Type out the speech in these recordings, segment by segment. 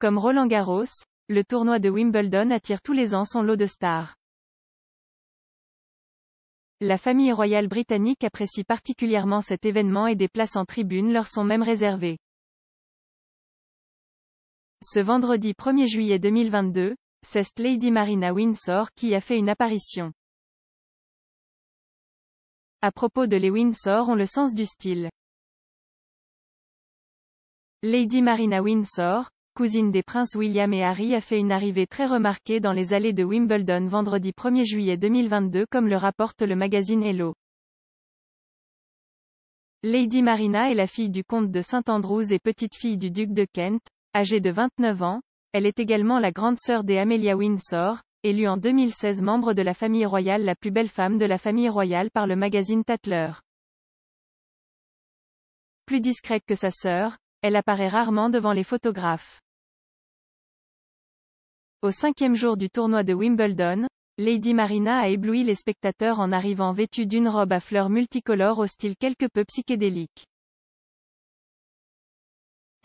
comme Roland Garros, le tournoi de Wimbledon attire tous les ans son lot de stars. La famille royale britannique apprécie particulièrement cet événement et des places en tribune leur sont même réservées. Ce vendredi 1er juillet 2022, c'est Lady Marina Windsor qui a fait une apparition. À propos de les Windsor ont le sens du style. Lady Marina Windsor, cousine des princes William et Harry a fait une arrivée très remarquée dans les allées de Wimbledon vendredi 1er juillet 2022 comme le rapporte le magazine Hello. Lady Marina est la fille du comte de St Andrews et petite-fille du duc de Kent, âgée de 29 ans, elle est également la grande sœur des Amelia Windsor, élue en 2016 membre de la famille royale la plus belle femme de la famille royale par le magazine Tatler. Plus discrète que sa sœur, elle apparaît rarement devant les photographes. Au cinquième jour du tournoi de Wimbledon, Lady Marina a ébloui les spectateurs en arrivant vêtue d'une robe à fleurs multicolores au style quelque peu psychédélique.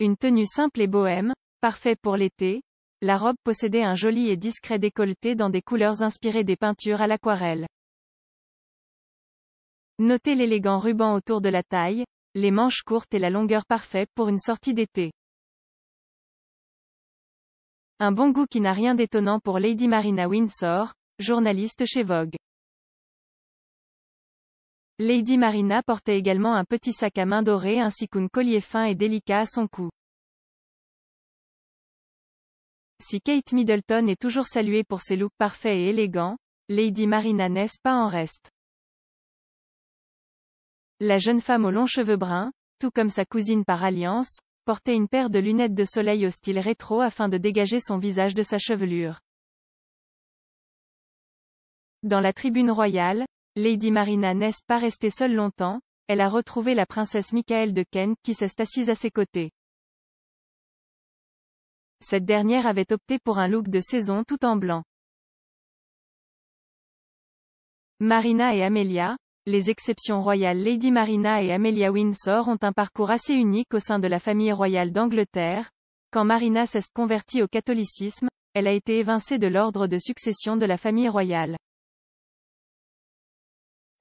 Une tenue simple et bohème, parfait pour l'été, la robe possédait un joli et discret décolleté dans des couleurs inspirées des peintures à l'aquarelle. Notez l'élégant ruban autour de la taille, les manches courtes et la longueur parfaite pour une sortie d'été. Un bon goût qui n'a rien d'étonnant pour Lady Marina Windsor, journaliste chez Vogue. Lady Marina portait également un petit sac à main doré ainsi qu'un collier fin et délicat à son cou. Si Kate Middleton est toujours saluée pour ses looks parfaits et élégants, Lady Marina n'est pas en reste. La jeune femme aux longs cheveux bruns, tout comme sa cousine par alliance, portait une paire de lunettes de soleil au style rétro afin de dégager son visage de sa chevelure. Dans la tribune royale, Lady Marina n'est pas restée seule longtemps, elle a retrouvé la princesse Michael de Kent qui s'est assise à ses côtés. Cette dernière avait opté pour un look de saison tout en blanc. Marina et Amelia, les exceptions royales Lady Marina et Amelia Windsor ont un parcours assez unique au sein de la famille royale d'Angleterre. Quand Marina s'est convertie au catholicisme, elle a été évincée de l'ordre de succession de la famille royale.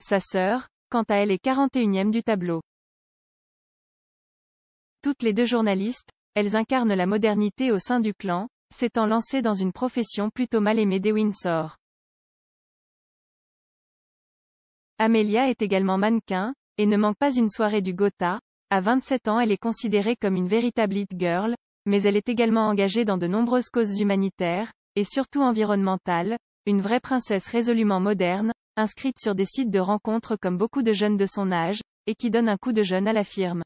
Sa sœur, quant à elle est 41e du tableau. Toutes les deux journalistes, elles incarnent la modernité au sein du clan, s'étant lancées dans une profession plutôt mal aimée des Windsor. Amelia est également mannequin, et ne manque pas une soirée du Gotha. À 27 ans elle est considérée comme une véritable hit girl, mais elle est également engagée dans de nombreuses causes humanitaires, et surtout environnementales, une vraie princesse résolument moderne, inscrite sur des sites de rencontres comme beaucoup de jeunes de son âge, et qui donne un coup de jeune à la firme.